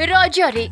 रजरे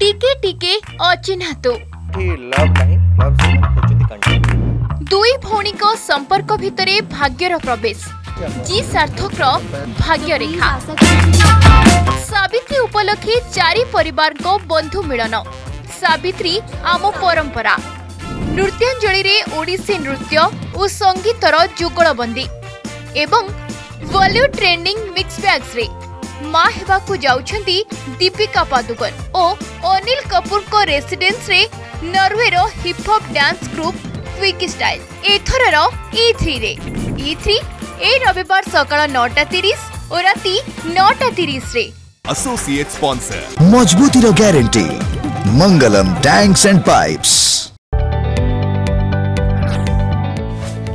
टीके टीके অচিনhato হে লাভ লাই লাভস খুচি গন্তব্য দুই ভোনিকৰ সম্পৰ্কৰ ভিতৰতে ভাগ্যৰ প্ৰৱেশ জি সার্থকৰ ভাগ্যৰেখা সাবিত্ৰী উপলক্ষী চাৰি পৰিৱাৰৰ কো বন্ধু মিলন সাবিত্ৰী আমো পৰম্পৰা নৃত্যঞ্জলিৰে ওডিশি নৃত্য ও সংগীতৰ যুগলবন্দী এবং বলিউড ট্ৰেডিং মিক্স পেছৰে মা হওয়া যাচ্ছেন দীপিকা পাদুকন ও অনিল কপুর রেসিডেন্সে নরওয়ের hip hop dance group Quick Style এথরর ই থ্রিরে ই থ্রি এই রবিবার সকাল নটা তিরিশ ও রাতি নটা তিরিশে असोसिएट स्पॉन्सर मजबूती रो guarantee Mangalam tanks and pipes